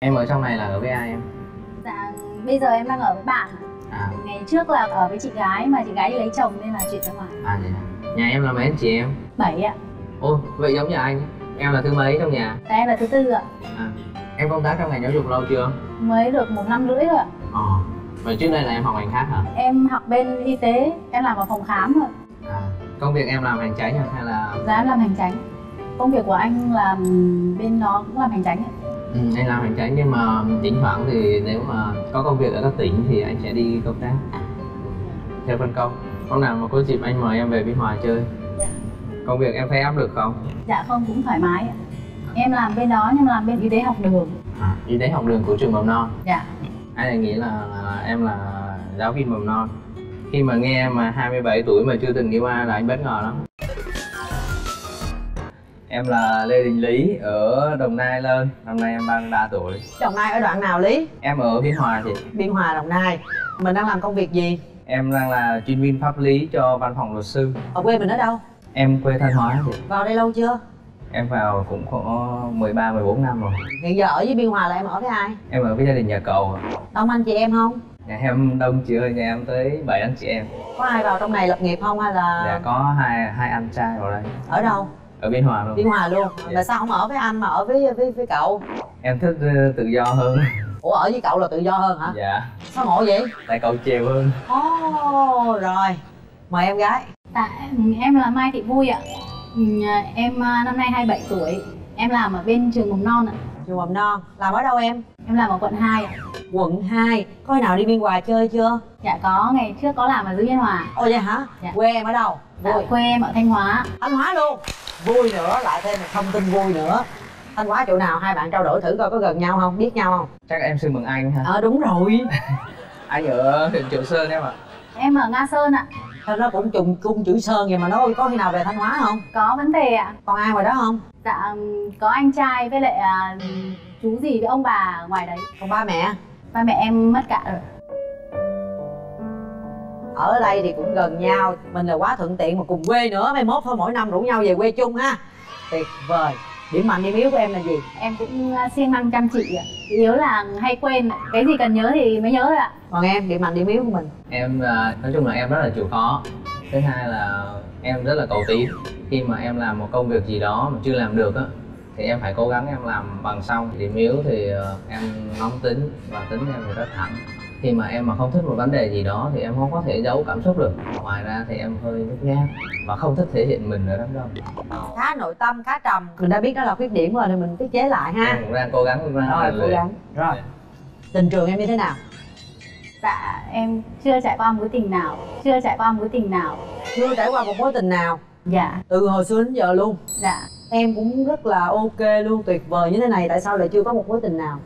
em ở trong này là ở với ai em? Dạ, bây giờ em đang ở với bạn. À. Ngày trước là ở với chị gái mà chị gái đi lấy chồng nên là chuyển ra ngoài. À vậy à. nhà em là mấy anh chị em? Bảy ạ, ô vậy giống như anh. Em là thứ mấy trong nhà? Dạ em là thứ tư ạ. À em công tác trong ngành giáo dục lâu chưa? Mới được một năm rưỡi thôi ạ. Ờ. Vậy trước đây là em học ngành khác hả? Em học bên y tế, em làm ở phòng khám thôi. À công việc em làm hành hả? hay là Dạ em làm hành tránh. Công việc của anh làm bên đó cũng làm hành tránh ạ ừ, anh làm hành chánh nhưng mà thỉnh thoảng thì nếu mà có công việc ở các tỉnh thì anh sẽ đi công tác. Theo phân công. Hôm nào mà có dịp anh mời em về Biên Hòa chơi. Dạ. công việc em thấy áp lực không? Dạ không, cũng thoải mái Em làm bên đó nhưng mà làm bên y tế học đường. À, y tế học đường của trường mầm non. Dạ. Anh lại nghĩ là, là em là giáo viên mầm non? Khi mà nghe em mà 27 tuổi mà chưa từng yêu ai là anh bất ngờ lắm em là Lê Đình Lý ở Đồng Nai lên năm nay em 33 tuổi Đồng Nai ở đoạn nào Lý? em ở Biên Hòa chị Biên Hòa Đồng Nai Mình đang làm công việc gì? em đang là chuyên viên pháp lý cho văn phòng luật sư Ở quê mình ở đâu? em quê Thanh Hóa chị Vào đây lâu chưa? em vào cũng có 13 14 năm rồi Hiện giờ ở với Biên Hòa là em ở với ai? em ở với gia đình nhà cầu Đông anh chị em không? nhà em đông chị ơi nhà em tới 7 anh chị em Có ai vào trong này lập nghiệp không hay là dạ có hai hai anh trai vào đây ở đâu? Ở Biên Hòa luôn Biên Hòa luôn Dạ. Mà sao không ở với anh mà ở với với, với cậu? em thích ờ, tự do hơn Ủa ở với cậu là tự do hơn hả? dạ Sao ngộ vậy? tại cậu chiều hơn Ồ rồi Mời em gái Dạ, em- em là Mai Thị Vui ạ Ừ, Em à, năm nay 27 tuổi Em làm ở bên trường mầm non ạ Trường mầm non Làm ở đâu em? Em làm ở quận 2 ạ Quận 2 Có khi nào đi Biên Hòa chơi chưa? Dạ có, ngày trước có làm ở dưới Biên Hòa Ồ vậy hả? Dạ. Quê em ở đâu? Dạ, Vui quê em ở Thanh Hóa Thanh Hóa luôn Vui nữa lại thêm một thông tin vui nữa Thanh Hóa chỗ nào hai bạn trao đổi thử coi có gần nhau không? Biết nhau không? chắc em xin mừng anh ha Ờ đúng rồi anh ở huyện Triệu Sơn em ạ Em ở Nga Sơn ạ Sao nó cũng trùng cung chữ Sơn vậy mà nó có khi nào về Thanh Hóa không? Có vấn đề ạ Còn ai ngoài đó không? Dạ, có anh trai với lại à, chú gì với ông bà ở ngoài đấy Còn ba mẹ? Ba mẹ em mất cả rồi Ở đây thì cũng gần nhau. Mình là quá thuận tiện mà cùng quê nữa. Mai mốt thôi mỗi năm rủ nhau về quê chung ha. Tuyệt vời. Điểm mạnh điểm yếu của em là gì? Em cũng à, siêng năng chăm chỉ ạ. Yếu là hay quên. Cái gì cần nhớ thì mới nhớ thôi ạ. Còn em điểm mạnh điểm yếu của mình? Em ờ, nói chung là em rất là chịu khó. Thứ hai là em rất là cầu tín khi mà em làm một công việc gì đó mà chưa làm được á thì em phải cố gắng em làm bằng xong. Điểm yếu thì ờ, em nóng tính và tính em thì rất thẳng khi mà em mà không thích một vấn đề gì đó thì em không có thể giấu cảm xúc được. Ngoài ra thì em hơi nhút nhát và không thích thể hiện mình ở đám đông. Khá nội tâm, khá trầm. Mình đã biết đó là khuyết điểm rồi thì mình tiết chế lại ha. Em cũng đang cố gắng ra Rồi cố gắng. Rồi. Tình trường em như thế nào? Dạ, em chưa trải qua mối tình nào. Chưa trải qua mối tình nào. Chưa trải qua một mối tình nào? Dạ, Từ hồi xưa đến giờ luôn? Dạ. Em cũng rất là ok luôn, tuyệt vời như thế này. Tại sao lại chưa có một mối tình nào?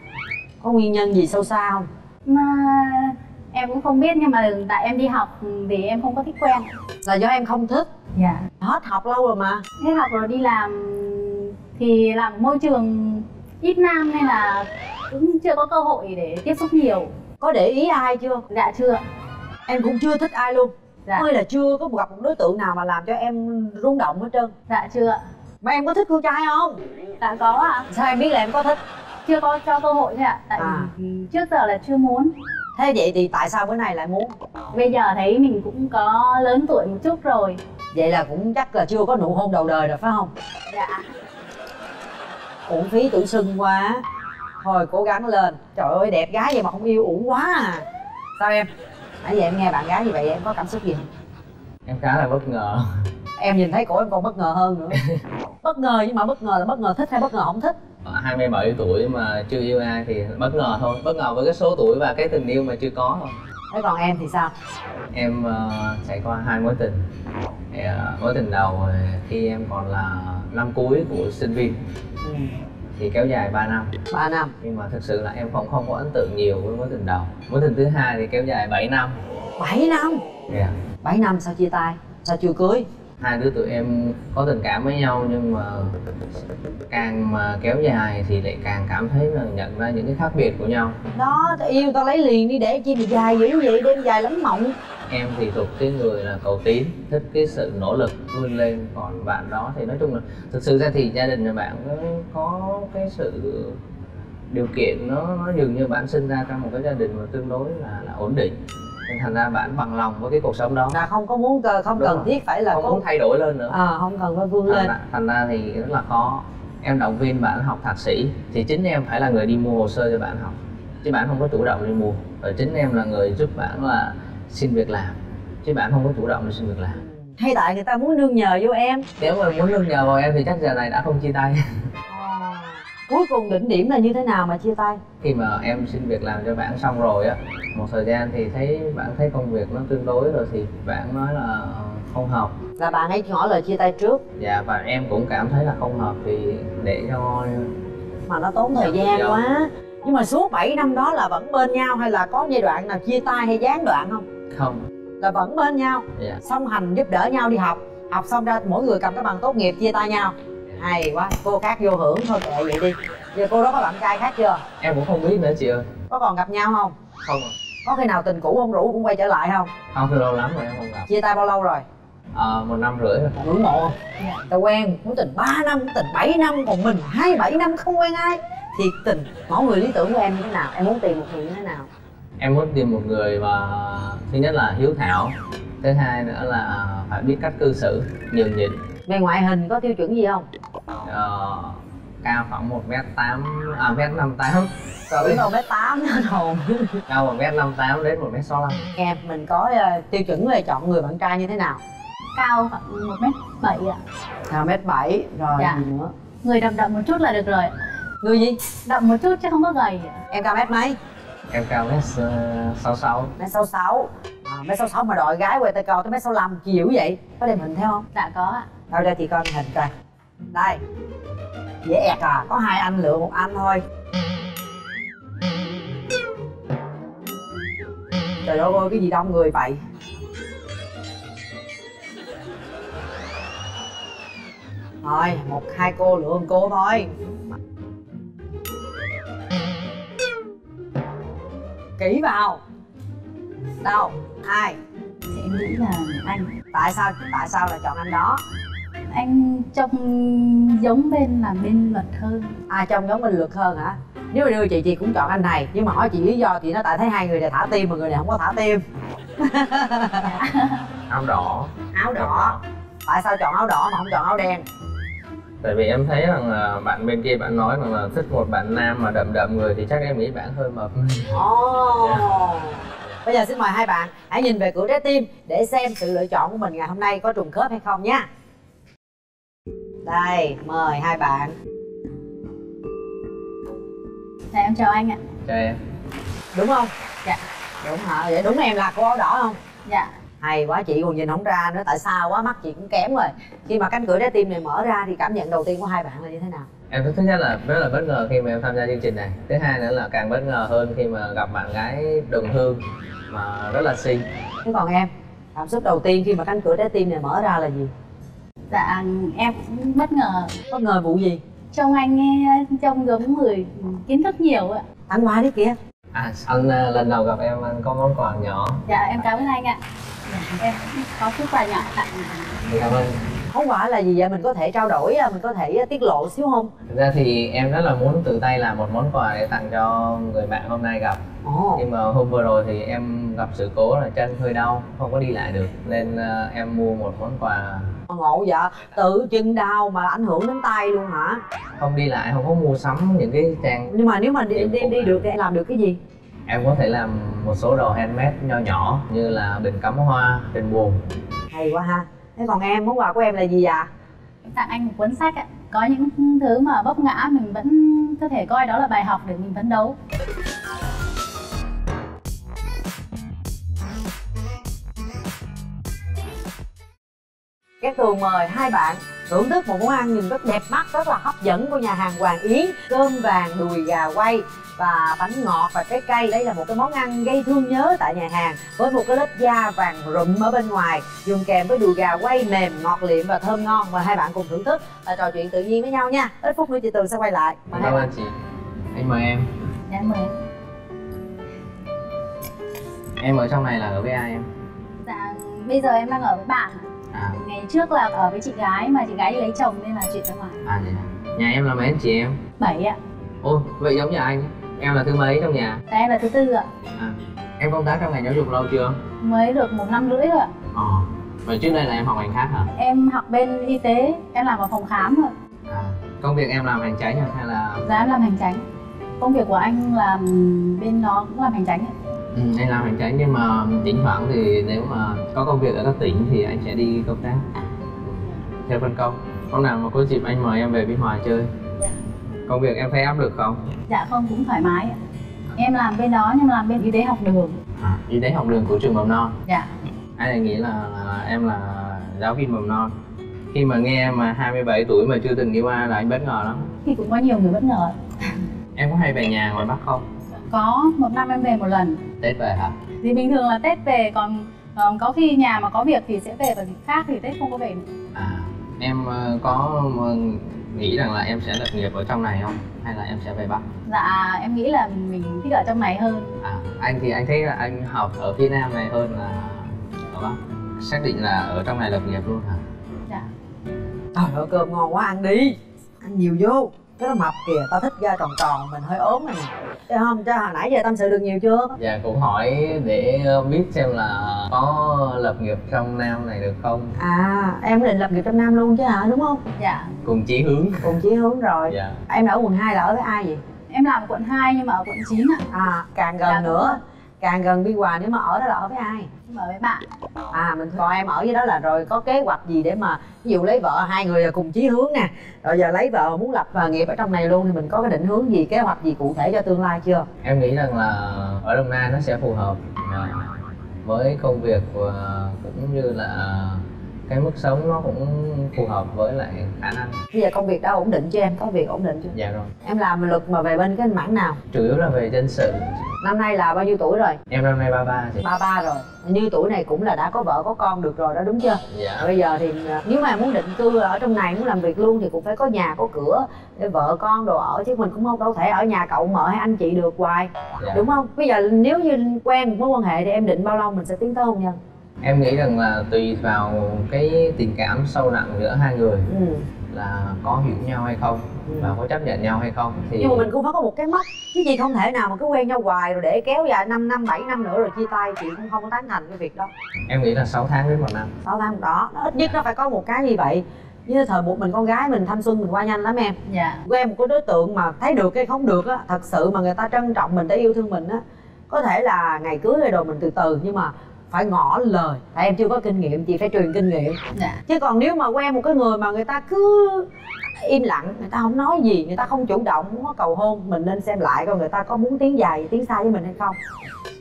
Có nguyên nhân gì sâu xa không? Mà em cũng không biết nhưng mà tại em đi học thì em không có thích quen. Là do em không thích? Dạ. Hết học lâu rồi mà. Hết học rồi đi làm thì làm môi trường ít nam nên là cũng chưa có cơ hội để tiếp xúc nhiều. Có để ý ai chưa? dạ chưa. Em cũng chưa thích ai luôn. Dạ. Ơi là chưa có gặp một đối tượng nào mà làm cho em rung động hết trơn. Dạ chưa. Mà em có thích con trai không? dạ có ạ. Sao em biết là em có thích? Chưa có cho cơ hội thôi ạ tại À. vì trước giờ là chưa muốn Thế vậy thì tại sao bữa nay lại muốn? bây giờ thấy mình cũng có lớn tuổi một chút rồi Vậy là cũng chắc là chưa có nụ hôn đầu đời rồi phải không? dạ Uổng phí tự xưng quá Thôi cố gắng lên Trời ơi đẹp gái vậy mà không yêu uổng quá à Sao em? Nãy giờ em nghe bạn gái như vậy em có cảm xúc gì không? em khá là bất ngờ Em nhìn thấy cổ em còn bất ngờ hơn nữa Bất ngờ nhưng mà bất ngờ là bất ngờ thích hay bất ngờ không thích? Ở 27 tuổi mà chưa yêu ai thì bất ngờ thôi bất ngờ với cái số tuổi và cái tình yêu mà chưa có thôi Thế còn em thì sao? em ờ, trải qua hai mối tình Thì, ờ, mối tình đầu ờ, khi em còn là năm cuối của sinh viên Ừ. thì kéo dài 3 năm 3 năm nhưng mà thực sự là em không không có ấn tượng nhiều với mối tình đầu mối tình thứ hai thì kéo dài 7 năm 7 năm yeah. 7 năm sao chia tay? Sao chưa cưới? Hai đứa tụi em có tình cảm với nhau nhưng mà càng mà kéo dài thì lại càng cảm thấy là nhận ra những cái khác biệt của nhau. Đó, ta yêu ta lấy liền đi để chi mà dài dữ vậy, đêm dài lắm mộng. Em thì thuộc cái người là cầu tín thích cái sự nỗ lực vươn lên còn bạn đó thì nói chung là thực sự ra thì gia đình nhà bạn có, có cái sự điều kiện nó nó dường như bạn sinh ra trong một cái gia đình mà tương đối là là ổn định nên thành ra bạn bằng lòng với cái cuộc sống đó. Là không có muốn cơ không Đúng cần rồi. thiết phải là không có muốn thay đổi lên nữa. À, không cần phải vươn thành lên. ra, thành ra thì rất là khó. Em động viên bạn học thạc sĩ thì chính em phải là người đi mua hồ sơ cho bạn học chứ bạn không có chủ động đi mua. Và chính em là người giúp bạn là xin việc làm chứ bạn không có chủ động đi xin việc làm. Hay tại người ta muốn nương nhờ vô em. Nếu mà muốn nương nhờ vào em thì chắc giờ này đã không chia tay cuối cùng đỉnh điểm là như thế nào mà chia tay? Khi mà em xin việc làm cho bạn xong rồi á một thời gian thì thấy bạn thấy công việc nó tương đối rồi thì bạn nói là không hợp. Là bạn ấy ngỏ lời chia tay trước. Dạ và em cũng cảm thấy là không hợp thì để cho mà nó tốn thời gian Dạ. quá. Nhưng mà suốt 7 năm đó là vẫn bên nhau hay là có giai đoạn nào chia tay hay gián đoạn không? Không. Là vẫn bên nhau. Dạ. Song hành giúp đỡ nhau đi học. Học xong ra mỗi người cầm cái bằng tốt nghiệp chia tay nhau hay quá cô khác vô hưởng thôi kệ vậy đi. Giờ cô đó có bạn trai khác chưa? Em cũng không biết nữa chị ơi. Có còn gặp nhau không? Không ạ. có khi nào tình cũ không rủ cũng quay trở lại không? Không thì lâu lắm rồi em không gặp. Chia tay bao lâu rồi? Ờ, một năm rưỡi rồi. Ngưỡng mộ. Ta quen muốn tình 3 năm tình 7 năm còn mình hai bảy năm không quen ai. Thì tình mẫu người lý tưởng của em như thế nào? Em muốn tìm một người như thế nào? Em muốn tìm một người mà thứ nhất là hiếu thảo thứ hai nữa là phải biết cách cư xử nhường nhịn về ngoại hình có tiêu chuẩn gì không? Ờ, cao khoảng một m tám à mét năm tám. Tưởng đâu bé tám nữa hồn cao một m năm tám đến một m sáu mươi em mình có ờ, tiêu chuẩn về chọn người bạn trai như thế nào? Cao khoảng một mét bảy ạ. Là mét bảy rồi Dạ. gì nữa? Người đậm đậm một chút là được rồi. Người gì? Đậm một chút chứ không có gầy ạ. em cao mét mấy? Em cao mét sáu sáu. Mét sáu sáu. À, mét sáu sáu mà đòi gái quay tay cao tới mét sáu năm chi dữ vậy? Có đem hình theo không? Dạ có ạ đâu đây thì coi hình coi. Đây. Dễ ẹt à có hai anh lựa một anh thôi. Trời ơi ơi cái gì đông người vậy? Thôi một hai cô lựa một cô thôi. Kỹ vào. Đâu? Ai? Thì em nghĩ là anh. Tại sao? Tại sao lại chọn anh đó anh trông giống bên là bên luật hơn. Ai trong nhóm minh luật hơn hả? Nếu mà đưa chị chị cũng chọn anh này. Nhưng mà hỏi chị lý do chị nói tại thấy hai người này thả tim mà người này không có thả tim. Áo đỏ. Áo đỏ. Tại sao chọn áo đỏ mà không chọn áo đen? Tại vì em thấy rằng là bạn bên kia bạn nói rằng là thích một bạn nam mà đậm đậm người thì chắc em nghĩ bạn hơi mập. Ồ. Bây giờ xin mời hai bạn hãy nhìn về cửa trái tim để xem sự lựa chọn của mình ngày hôm nay có trùng khớp hay không nhé đây mời hai bạn. Dạ em chào anh ạ. Cho em. Đúng không? Dạ. đúng hả? Vậy đúng em là cô áo đỏ không? Dạ. Hay quá chị còn nhìn không ra nữa tại sao quá mắt chị cũng kém rồi. Khi mà cánh cửa trái tim này mở ra thì cảm nhận đầu tiên của hai bạn là như thế nào? Em thứ nhất là rất là bất ngờ khi mà em tham gia chương trình này. Thứ hai nữa là càng bất ngờ hơn khi mà gặp bạn gái đồng hương mà rất là xinh. Thế còn em cảm xúc đầu tiên khi mà cánh cửa trái tim này mở ra là gì dạ em cũng bất ngờ. Bất ngờ vụ gì? Trông anh nghe trông giống người kiến thức nhiều ạ. Ăn qua đi kìa. À anh à, lần đầu gặp em anh có món quà nhỏ. Dạ em cảm ơn anh ạ. Dạ, em có chút quà nhỏ tặng. Cảm ơn. Món quà là gì vậy? Mình có thể trao đổi à, mình có thể tiết lộ xíu không? Thực ra thì em rất là muốn tự tay làm một món quà để tặng cho người bạn hôm nay gặp. Ồ. Nhưng mà hôm vừa rồi thì em gặp sự cố là chân hơi đau không có đi lại được. Nên em mua một món quà ngộ vậy? Tự chân đau mà ảnh hưởng đến tay luôn hả? Không đi lại không có mua sắm những cái trang nhưng mà nếu mà đi đi, đi được thì em làm được cái gì? Em có thể làm một số đồ handmade nho nhỏ như là bình cắm hoa bình buồn hay quá ha. Thế còn em món quà của em là gì ạ Em tặng anh một cuốn sách ạ. Có những thứ mà vấp ngã mình vẫn có thể coi đó là bài học để mình phấn đấu Cát Tường mời hai bạn thưởng thức một món ăn nhìn rất đẹp mắt, rất là hấp dẫn của nhà hàng Hoàng Yến Cơm vàng đùi gà quay và bánh ngọt và trái cây. Đây là một cái món ăn gây thương nhớ tại nhà hàng Với một cái lớp da vàng rụm ở bên ngoài Dùng kèm với đùi gà quay mềm, ngọt liệm và thơm ngon. Mời hai bạn cùng thưởng thức và trò chuyện tự nhiên với nhau nha. Ít phút nữa chị Tường sẽ quay lại. Mời hai cảm bạn. ơn chị. Anh mời em. Dạ em mời. Em. em ở trong này là ở với ai em? Dạ bây giờ em đang ở với bạn. À. Ngày trước là ở với chị gái mà chị gái đi lấy chồng nên là chuyển ra ngoài. À vậy nhà em là mấy anh chị em? Bảy ạ. Ôi vậy giống như anh? Em là thứ mấy trong nhà? Dạ em là thứ tư ạ. À, em công tác trong ngành giáo dục lâu chưa? Mới được một năm rưỡi rồi ạ. Ờ. Vậy trước đây là em học ngành khác hả? Em học bên y tế, em làm ở phòng khám rồi à, công việc em làm hành chánh à? hay là Dạ em làm hành tránh. Công việc của anh làm bên đó cũng làm hành tránh ạ ừ, anh làm hành chánh nhưng mà thỉnh thoảng thì nếu mà có công việc ở các tỉnh thì anh sẽ đi công tác. Theo phân công. Hôm nào mà có dịp anh mời em về biên hòa chơi. Dạ. công việc em thấy áp lực không? Dạ không cũng thoải mái Em làm bên đó nhưng mà làm bên y tế học đường. À, y tế học đường của trường mầm non. Dạ. Anh lại nghĩ là, là em là giáo viên mầm non? Khi mà nghe mà 27 tuổi mà chưa từng đi qua là anh bất ngờ lắm. Thì cũng có nhiều người bất ngờ em có hay về nhà ngoài bắc không? Có, một năm em về một lần tết về hả? Thì bình thường là Tết về còn còn có khi nhà mà có việc thì sẽ về vào dịp khác thì Tết không có về. Nữa. à em ờ, có ờ, nghĩ rằng là em sẽ lập nghiệp ở trong này không? Hay là em sẽ về bắc? Dạ em nghĩ là mình thích ở trong này hơn. À anh thì anh thấy là anh học ở phía nam này hơn là ở bắc. Xác định là ở trong này lập nghiệp luôn hả? Dạ. Trời ơi cơm ngon quá ăn đi. Ăn nhiều vô cái đó mập kìa tao thích da tròn tròn mình hơi ốm này nè. Không? Cho hồi nãy giờ tâm sự được nhiều chưa? Dạ cũng hỏi để biết xem là có lập nghiệp trong nam này được không? À em có định lập nghiệp trong nam luôn chứ hả đúng không? Dạ. Cùng chí hướng. Cùng chí hướng rồi. Dạ. Em ở quận 2 là ở với ai vậy? Em làm ở quận 2 nhưng mà ở quận 9 ạ. À càng gần Dạ, nữa. Càng gần biên hòa nếu mà ở đó là ở với ai? Ở với bạn. À mình còn em ở với đó là rồi có kế hoạch gì để mà ví dụ lấy vợ hai người là cùng chí hướng nè. Rồi giờ lấy vợ muốn lập à, nghiệp ở trong này luôn thì mình có cái định hướng gì kế hoạch gì cụ thể cho tương lai chưa? Em nghĩ rằng là ở đồng nai nó sẽ phù hợp à, với công việc và cũng như là cái mức sống nó cũng phù hợp với lại khả năng. Bây giờ công việc đã ổn định chưa em? Có việc ổn định chưa? Dạ rồi. Em làm luật mà về bên cái mảng nào? Chủ yếu là về dân sự. Năm nay là bao nhiêu tuổi rồi? Em năm nay 33 ba ba rồi. Như tuổi này cũng là đã có vợ có con được rồi đó đúng chưa? Dạ. Bây giờ thì à, nếu mà muốn định cư ở trong này muốn làm việc luôn thì cũng phải có nhà có cửa để vợ con đồ ở chứ mình cũng không đâu thể ở nhà cậu mợ hay anh chị được hoài. Dạ. Đúng không? Bây giờ nếu như quen một mối quan hệ thì em định bao lâu mình sẽ tiến tới hôn nhân em nghĩ rằng là tùy vào cái tình cảm sâu nặng giữa hai người ừ. là có hiểu nhau hay không Ừ. và có chấp nhận nhau hay không thì nhưng mà mình cũng phải có một cái mốc. Chứ gì không thể nào mà cứ quen nhau hoài rồi để kéo dài 5 năm 7 năm nữa rồi chia tay chị cũng không có tán thành cái việc đó. Em nghĩ là 6 tháng đến một năm. 6 tháng đó. Nó ít nhất nó phải có một cái như vậy. Như thời buộc mình con gái mình thanh xuân mình qua nhanh lắm em. Dạ. Quen một cái đối tượng mà thấy được hay không được á thật sự mà người ta trân trọng mình để yêu thương mình á có thể là ngày cưới hay đồ mình từ từ nhưng mà phải ngỏ lời. Tại em chưa có kinh nghiệm chị phải truyền kinh nghiệm. Dạ. Chứ còn nếu mà quen một cái người mà người ta cứ im lặng người ta không nói gì người ta không chủ động muốn có cầu hôn mình nên xem lại coi người ta có muốn tiến dài tiến xa với mình hay không.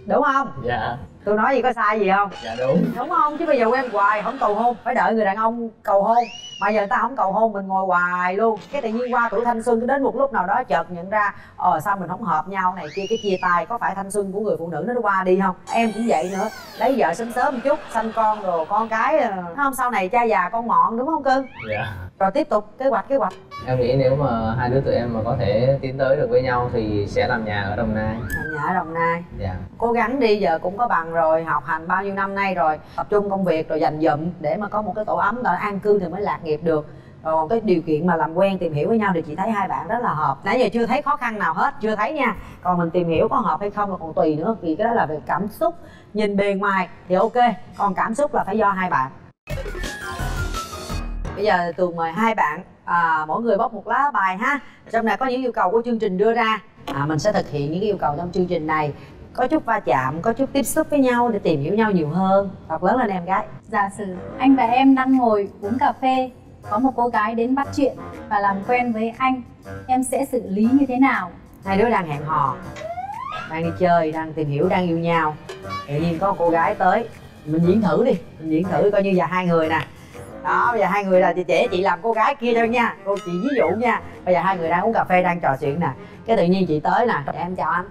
Đúng không? Dạ tôi nói gì có sai gì không? Dạ đúng. Đúng không? Chứ bây giờ quen hoài không cầu hôn. Phải đợi người đàn ông cầu hôn. Mà giờ ta không cầu hôn mình ngồi hoài luôn. Cái tự nhiên qua tuổi thanh xuân đến một lúc nào đó chợt nhận ra ờ sao mình không hợp nhau này kia cái chia tay có phải thanh xuân của người phụ nữ nó qua đi không? Em cũng vậy nữa. Lấy vợ sớm sớm một chút sanh con rồi con cái ờ, không sau này cha già con mọn đúng không cưng? Dạ rồi tiếp tục kế hoạch kế hoạch. Em nghĩ nếu mà hai đứa tụi em mà có thể tiến tới được với nhau thì sẽ làm nhà ở đồng nai. Làm nhà ở đồng nai. Dạ. Cố gắng đi giờ cũng có bằng rồi học hành bao nhiêu năm nay rồi tập trung công việc rồi dành dụm để mà có một cái tổ ấm rồi an cư thì mới lạc nghiệp được. Còn cái điều kiện mà làm quen tìm hiểu với nhau thì chị thấy hai bạn rất là hợp. Nãy giờ chưa thấy khó khăn nào hết chưa thấy nha. Còn mình tìm hiểu có hợp hay không là còn tùy nữa vì cái đó là về cảm xúc. Nhìn bề ngoài thì ok còn cảm xúc là phải do hai bạn bây giờ tường mời hai bạn à, mỗi người bóc một lá bài ha. Trong này có những yêu cầu của chương trình đưa ra. À, mình sẽ thực hiện những yêu cầu trong chương trình này. Có chút va chạm có chút tiếp xúc với nhau để tìm hiểu nhau nhiều hơn. Hoặc lớn lên em gái. Giả sử anh và em đang ngồi uống cà phê Có một cô gái đến bắt chuyện và làm quen với anh Em sẽ xử lý như thế nào? hai đứa đang hẹn hò đang đi chơi đang tìm hiểu đang yêu nhau. Tự nhiên có một cô gái tới mình diễn thử đi mình diễn thử coi như giờ hai người nè đó bây giờ hai người là chị trẻ chị làm cô gái kia thôi nha. Cô chị ví dụ nha. Bây giờ hai người đang uống cà phê đang trò chuyện nè. Cái tự nhiên chị tới nè. Em chào anh.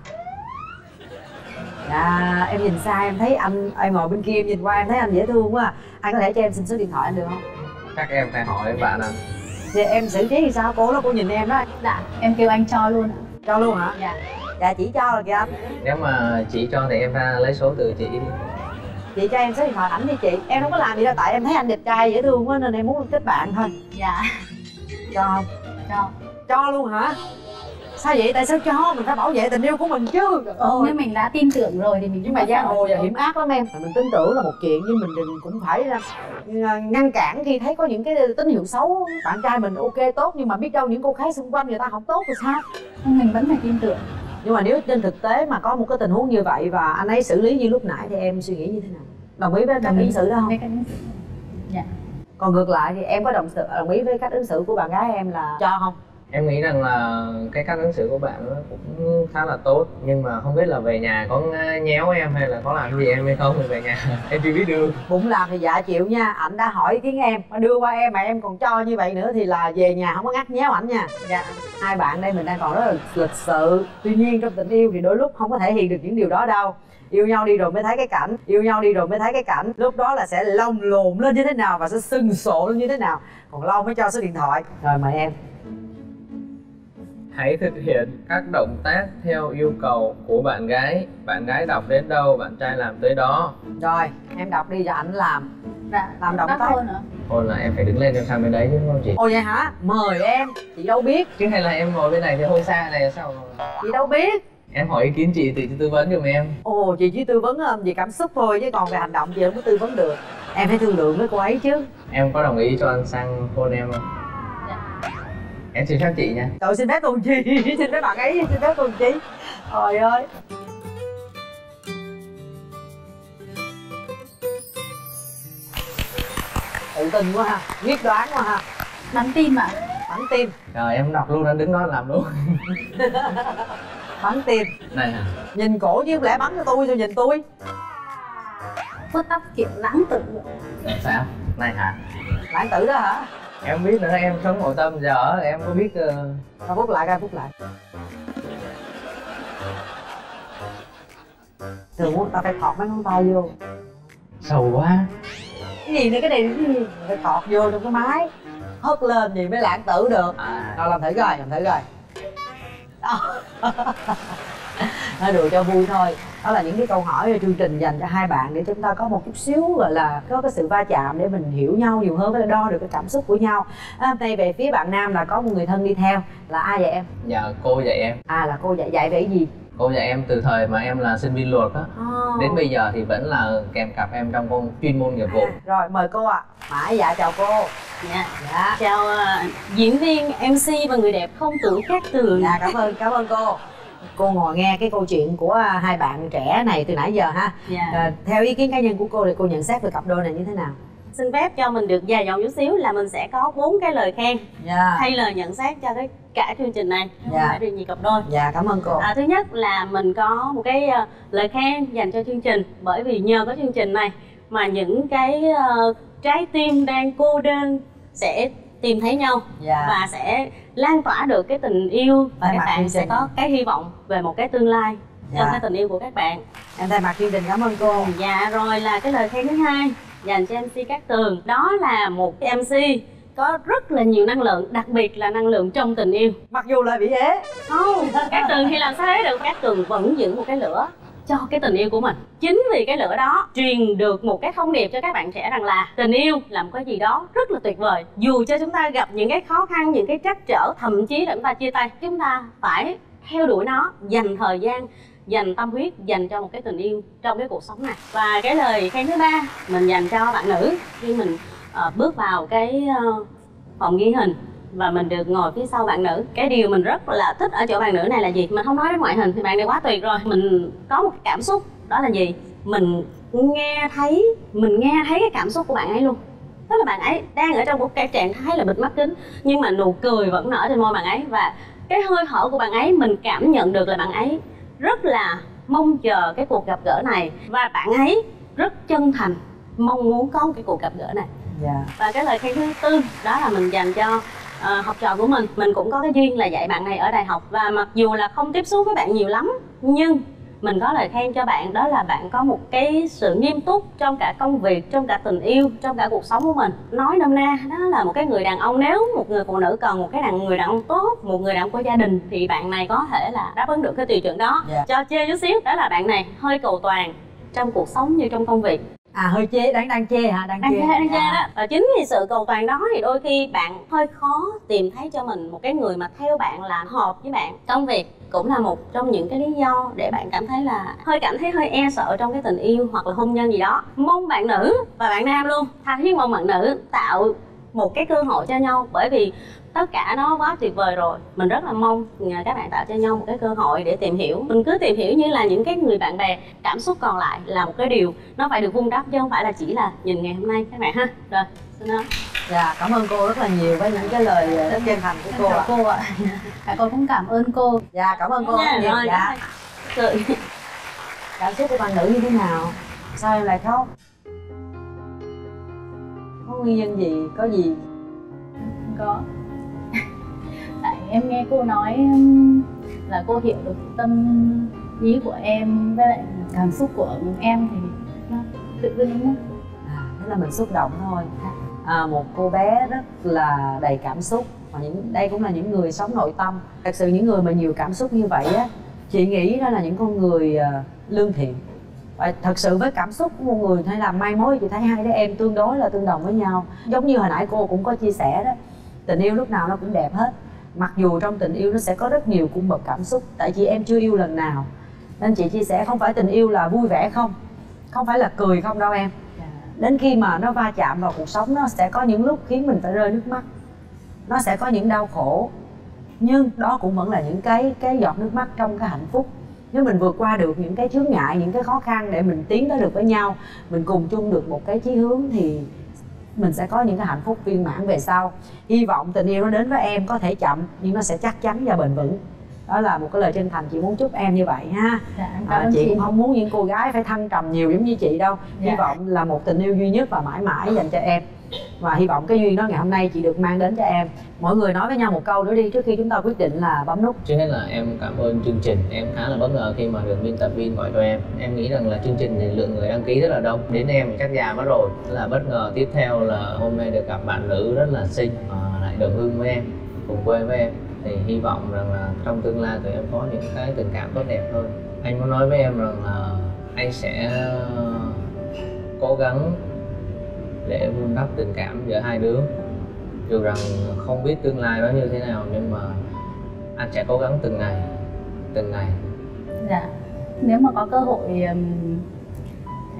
Dạ em nhìn xa em thấy anh em ngồi bên kia em nhìn qua em thấy anh dễ thương quá à. anh có thể cho em xin số điện thoại anh được không? Các em phải hỏi bạn anh. Thì em xử trí thì sao? Cô đó cô nhìn em đó. Dạ em kêu anh cho luôn. Ạ cho luôn hả? Dạ. Dạ chỉ cho rồi kìa anh. Nếu mà chị cho thì em ra lấy số từ chị đi chị cho em số điện thoại ảnh đi chị. Em không có làm gì đâu tại em thấy anh đẹp trai dễ thương quá nên em muốn kết bạn thôi. Dạ. Cho không cho cho luôn hả? Sao vậy? Tại sao cho? Mình phải bảo vệ tình yêu của mình chứ. Ơi. nếu mình đã tin tưởng rồi thì mình nhưng mà giang hồ giờ hiểm ác lắm em. Mình tin tưởng là một chuyện nhưng mình đừng cũng phải là ờ, ngăn cản khi thấy có những cái tín hiệu xấu. Bạn trai mình ok tốt nhưng mà biết đâu những cô gái xung quanh người ta không tốt thì sao? Mình vẫn phải tin tưởng nhưng mà nếu trên thực tế mà có một cái tình huống như vậy và anh ấy xử lý như lúc nãy thì em suy nghĩ như thế nào? Đồng ý với cách ứng xử đó không? dạ. Còn ngược lại thì em có đồng sự đồng ý với cách ứng xử của bạn gái em là cho không em nghĩ rằng là cái cách ứng xử của bạn nó cũng khá là tốt nhưng mà không biết là về nhà có nhéo em hay là có làm gì em hay không thì về nhà em chưa biết được bụng làm thì dạ chịu nha ảnh đã hỏi ý kiến em mà đưa qua em mà em còn cho như vậy nữa thì là về nhà không có ngắt nhéo ảnh nha. Dạ. Hai bạn đây mình đang còn rất là lịch sự tuy nhiên trong tình yêu thì đôi lúc không có thể hiện được những điều đó đâu. Yêu nhau đi rồi mới thấy cái cảnh yêu nhau đi rồi mới thấy cái cảnh. Lúc đó là sẽ lông lồn lên như thế nào và sẽ sưng sộ lên như thế nào. Còn lâu mới cho số điện thoại. Rồi mời em hãy thực hiện các động tác theo yêu cầu của bạn gái. Bạn gái đọc đến đâu bạn trai làm tới đó. Rồi em đọc đi cho ảnh làm. Dạ Làm động tác. hơn nữa Ôi là em phải đứng lên em sang bên đấy chứ đúng không chị? ồ vậy hả? Mời em. Chị đâu biết? Chứ hay là em ngồi bên này thì hơi xa này sao chị đâu biết? Em hỏi ý kiến chị thì chị tư vấn giùm em. Ồ chị chỉ tư vấn um, về cảm xúc thôi chứ còn về hành động chị không có tư vấn được. Em phải thương lượng với cô ấy chứ. Em có đồng ý cho anh sang hôn em không? Em xin phép chị nha. Trời xin phép tuần chi, xin phép bạn ấy, xin phép tuần chi Trời ơi. Tự tin quá ha, quyết đoán quá ha. Bắn tim ạ. Bắn tim, Rồi em đọc luôn anh đứng đó làm luôn. Bắn tim. Này hả? Nhìn cổ chứ không lẽ bắn cho tôi rồi nhìn tôi? Phút tóc kiểu lãng tử. Sao? Này hả? Lãng tử đó hả? Em biết nữa em sống nội tâm giờ em có biết uh, phút lại coi phút lại. Thường muốn ta phải thọt mấy ngón tay vô. Sầu quá. Cái gì nữa cái này cái gì? Phải thọt vô trong cái máy. Hất lên gì mới lãng tử được. À, Rồi làm thử coi, làm thử coi Nói đùa cho vui thôi Đó là những cái câu hỏi chương trình dành cho hai bạn Để chúng ta có một chút xíu gọi là Có cái sự va chạm để mình hiểu nhau nhiều hơn Với lại đo được cái cảm xúc của nhau à, Đây về phía bạn nam là có một người thân đi theo Là ai vậy em? Dạ cô dạy em À là cô dạy dạy về cái gì? Cô dạy em từ thời mà em là sinh viên luật á Oh. Đến bây giờ thì vẫn là kèm cặp em trong công chuyên môn nghiệp vụ Rồi mời cô ạ à. Mãi dạ chào cô Dạ. Dạ Chào ờ, diễn viên, MC và người đẹp không tưởng khác tường. Dạ cảm ơn cảm ơn cô Cô ngồi nghe cái câu chuyện của à, hai bạn trẻ này từ nãy giờ ha Dạ. à, Theo ý kiến cá nhân của cô thì cô nhận xét về cặp đôi này như thế nào? Xin phép cho mình được dài dòng chút xíu là mình sẽ có bốn cái lời khen Dạ thay lời nhận xét cho cái cả chương trình này, Dạ. riêng gì cặp đôi. Dạ cảm ơn cô À, thứ nhất là mình có một cái ờ, lời khen dành cho chương trình bởi vì nhờ có chương trình này mà những cái ờ, trái tim đang cô đơn sẽ tìm thấy nhau Dạ và sẽ lan tỏa được cái tình yêu và các bạn sẽ có cái hy vọng về một cái tương lai trong Dạ. cái tình yêu của các bạn. Em thay mặt chương trình cảm ơn cô. Dạ rồi là cái lời khen thứ hai dành cho MC Cát Tường. Đó là một cái MC có rất là nhiều năng lượng, đặc biệt là năng lượng trong tình yêu. Mặc dù là bị ế Không, Cát Tường thì làm sao đấy được? Cát Tường vẫn giữ một cái lửa cho cái tình yêu của mình. Chính vì cái lửa đó truyền được một cái thông điệp cho các bạn trẻ rằng là tình yêu là một cái gì đó rất là tuyệt vời. Dù cho chúng ta gặp những cái khó khăn, những cái trắc trở, thậm chí là chúng ta chia tay Chúng ta phải theo đuổi nó, dành thời gian dành tâm huyết dành cho một cái tình yêu trong cái cuộc sống này. Và cái lời khen thứ ba mình dành cho bạn nữ khi mình uh, bước vào cái uh, phòng ghi hình và mình được ngồi phía sau bạn nữ. Cái điều mình rất là thích ở chỗ bạn nữ này là gì? Mình không nói đến ngoại hình thì bạn này quá tuyệt rồi. Mình có một cái cảm xúc đó là gì? Mình nghe thấy mình nghe thấy cái cảm xúc của bạn ấy luôn. Tức là bạn ấy đang ở trong một cái trạng thái là bịt mắt kính nhưng mà nụ cười vẫn nở trên môi bạn ấy. Và cái hơi thở của bạn ấy mình cảm nhận được là bạn ấy rất là mong chờ cái cuộc gặp gỡ này. Và bạn ấy rất chân thành mong muốn có một cái cuộc gặp gỡ này. Dạ. Và cái lời khen thứ tư đó là mình dành cho ờ, học trò của mình. Mình cũng có cái duyên là dạy bạn này ở đại học. Và mặc dù là không tiếp xúc với bạn nhiều lắm nhưng mình có lời khen cho bạn đó là bạn có một cái sự nghiêm túc trong cả công việc trong cả tình yêu trong cả cuộc sống của mình. Nói nôm na đó là một cái người đàn ông. Nếu một người phụ nữ cần một cái đàn người đàn ông tốt một người đàn ông có gia đình thì bạn này có thể là đáp ứng được cái tiêu chuẩn đó. Dạ. cho chê chút xíu đó là bạn này hơi cầu toàn trong cuộc sống như trong công việc à hơi chê đang đang chê hả? Đang, đang chê. đang chê À. đó. Và chính vì sự cầu toàn đó thì đôi khi bạn hơi khó tìm thấy cho mình một cái người mà theo bạn là hợp với bạn. Công việc cũng là một trong những cái lý do để bạn cảm thấy là hơi cảm thấy hơi e sợ trong cái tình yêu hoặc là hôn nhân gì đó. Mong bạn nữ và bạn nam luôn tha thiết mong bạn nữ tạo một cái cơ hội cho nhau. Bởi vì tất cả nó quá tuyệt vời rồi. Mình rất là mong à, các bạn tạo cho nhau một cái cơ hội để tìm hiểu. Mình cứ tìm hiểu như là những cái người bạn bè cảm xúc còn lại là một cái điều nó phải được vun đắp chứ không phải là chỉ là nhìn ngày hôm nay các bạn ha. Rồi xin ơn dạ cảm ơn cô rất là nhiều với những cái lời rất chân thành của cô ạ. cô ạ. Dạ, con cũng cảm ơn cô. Dạ cảm ơn cô rồi, dạ. rồi. cảm xúc của bạn nữ như thế nào? Sao em lại khóc? Có nguyên nhân gì? Có gì? Không có em nghe cô nói là cô hiểu được tâm ý của em với lại cảm xúc của em thì nó tự dưng nó à, thế là mình xúc động thôi. À, một cô bé rất là đầy cảm xúc. Và những đây cũng là những người sống nội tâm. Thật sự những người mà nhiều cảm xúc như vậy á chị nghĩ đó là những con người à, lương thiện. Và thật sự với cảm xúc của một người hay là mai mối chị thấy hai đứa em tương đối là tương đồng với nhau. Giống như hồi nãy cô cũng có chia sẻ đó tình yêu lúc nào nó cũng đẹp hết mặc dù trong tình yêu nó sẽ có rất nhiều cung bậc cảm xúc tại chị em chưa yêu lần nào. Nên chị chia sẻ không phải tình yêu là vui vẻ không? Không phải là cười không đâu em. Đến khi mà nó va chạm vào cuộc sống nó sẽ có những lúc khiến mình phải rơi nước mắt. Nó sẽ có những đau khổ. Nhưng đó cũng vẫn là những cái cái giọt nước mắt trong cái hạnh phúc. Nếu mình vượt qua được những cái chướng ngại những cái khó khăn để mình tiến tới được với nhau mình cùng chung được một cái chí hướng thì mình sẽ có những cái hạnh phúc viên mãn về sau. Hy vọng tình yêu nó đến với em có thể chậm nhưng nó sẽ chắc chắn và bền vững. Đó là một cái lời chân thành chị muốn chúc em như vậy ha. Dạ, à, chị chị. cũng không muốn những cô gái phải thăng trầm nhiều giống như chị đâu. Hy Dạ. vọng là một tình yêu duy nhất và mãi mãi dành cho em và hy vọng cái duyên đó ngày hôm nay chị được mang đến cho em. Mọi người nói với nhau một câu nữa đi trước khi chúng ta quyết định là bấm nút. Trước hết là em cảm ơn chương trình em khá là bất ngờ khi mà được biên tập viên gọi cho em. Em nghĩ rằng là chương trình thì lượng người đăng ký rất là đông. Đến em thì chắc già mất rồi. Là bất ngờ tiếp theo là hôm nay được gặp bạn nữ rất là xinh à, lại đồng hương với em cùng quê với em. Thì hy vọng rằng là trong tương lai tụi em có những cái tình cảm tốt đẹp hơn. Anh muốn nói với em rằng là anh sẽ cố gắng để vun đắp tình cảm giữa hai đứa. Dù rằng không biết tương lai nó như thế nào nhưng mà anh sẽ cố gắng từng ngày từng ngày. Dạ. Nếu mà có cơ hội um,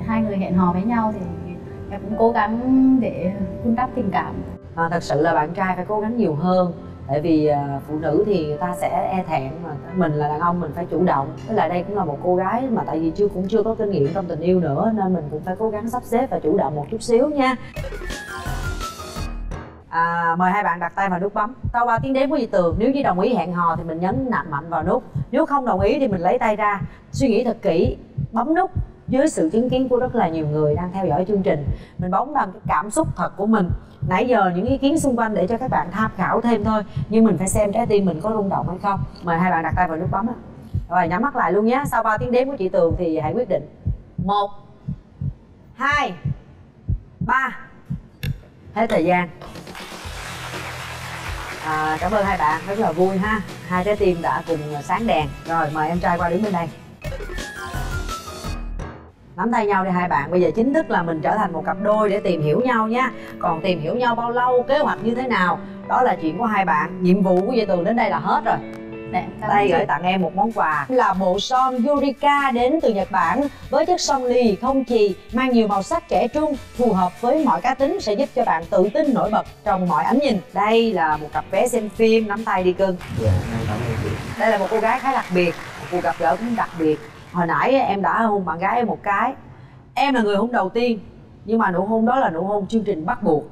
hai người hẹn hò với nhau thì em cũng cố gắng để vun đắp tình cảm. À, thật sự là bạn trai phải cố gắng nhiều hơn tại vì à, phụ nữ thì người ta sẽ e thẹn mà mình là đàn ông mình phải chủ động. Với lại đây cũng là một cô gái mà tại vì chưa cũng chưa có kinh nghiệm trong tình yêu nữa nên mình cũng phải cố gắng sắp xếp và chủ động một chút xíu nha. À, mời hai bạn đặt tay vào nút bấm. Sau 3 tiếng đếm của Di tường. Nếu như đồng ý hẹn hò thì mình nhấn nặng mạnh vào nút. Nếu không đồng ý thì mình lấy tay ra. Suy nghĩ thật kỹ. Bấm nút. Dưới sự chứng kiến của rất là nhiều người đang theo dõi chương trình mình bấm bằng cái cảm xúc thật của mình nãy giờ những ý kiến xung quanh để cho các bạn tham khảo thêm thôi nhưng mình phải xem trái tim mình có rung động hay không. Mời hai bạn đặt tay vào nút bấm ạ. rồi nhắm mắt lại luôn nhé. Sau 3 tiếng đếm của chị tường thì hãy quyết định. Một hai ba. Hết thời gian. À, cảm ơn hai bạn. Rất là vui ha. Hai trái tim đã cùng sáng đèn. Rồi mời em trai qua đứng bên đây nắm tay nhau đi hai bạn. Bây giờ chính thức là mình trở thành một cặp đôi để tìm hiểu nhau nha. Còn tìm hiểu nhau bao lâu kế hoạch như thế nào đó là chuyện của hai bạn. Nhiệm vụ của dây tường đến đây là hết rồi. Dạ, đây gửi tặng em một món quà. Là bộ son Yurika đến từ Nhật Bản. Với chất son lì không chì mang nhiều màu sắc trẻ trung phù hợp với mọi cá tính sẽ giúp cho bạn tự tin nổi bật trong mọi ánh nhìn. Đây là một cặp vé xem phim nắm tay đi cưng. Dạ em cảm ơn chị. Đây là một cô gái khá đặc biệt một cuộc gặp gỡ cũng đặc biệt hồi nãy em đã hôn bạn gái em một cái. Em là người hôn đầu tiên, nhưng mà nụ hôn đó là nụ hôn chương trình bắt buộc.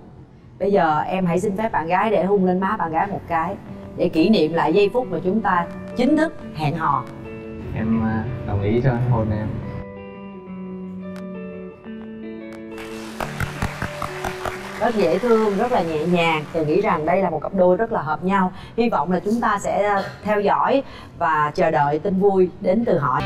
Bây giờ em hãy xin phép bạn gái để hôn lên má bạn gái một cái, để kỷ niệm lại giây phút mà chúng ta chính thức hẹn hò. Em à, đồng ý cho anh hôn em. Rất dễ thương, rất là nhẹ nhàng. Tôi nghĩ rằng đây là một cặp đôi rất là hợp nhau. Hy vọng là chúng ta sẽ theo dõi và chờ đợi tin vui đến từ họ.